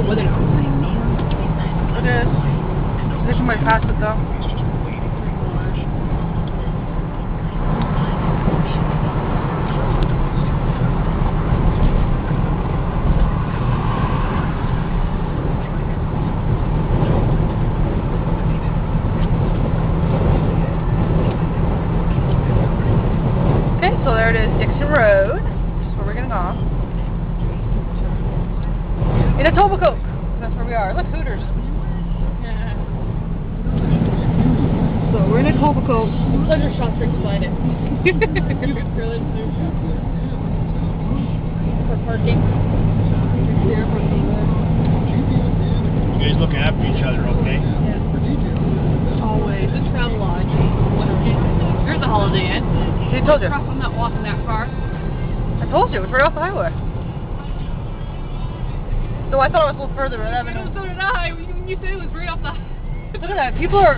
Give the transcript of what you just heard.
It is. Though. Okay, so there it is, Dixon Road. That's where we're getting off. In Etobicoke. That's where we are. Look, Hooters. Yeah. So we're in Etobicoke. Pleasure shops right beside it. Really. For parking. You guys looking after each other, okay? Yeah. Always. The Travelodge. Here's the Holiday Inn. He told you. Across from that walking that far. I told you, it was right off the highway. So I thought it was a little further, but I I know, so did I. When you said it was right off the. Look at that. People are